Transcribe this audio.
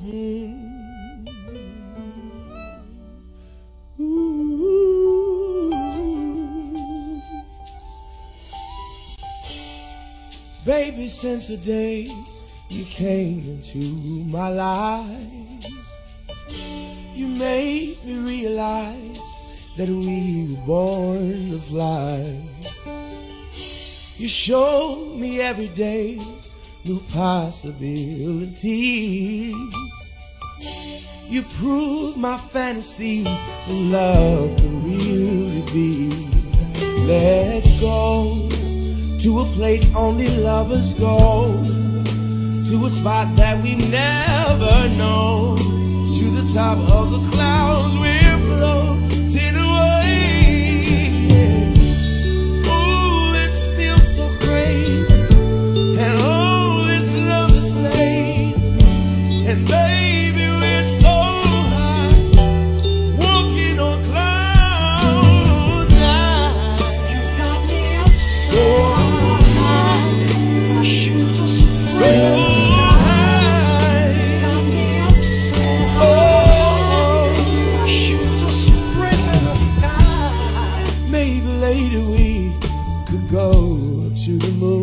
Baby, since the day you came into my life, you made me realize that we were born to fly. You showed me every day new possibilities. You proved my fantasy. Love can really be. Let's go to a place only lovers go, to a spot that we never know, to the top of the clouds we'll floating away. Ooh, this feels so great, and oh, this love is and baby later we could go to the moon.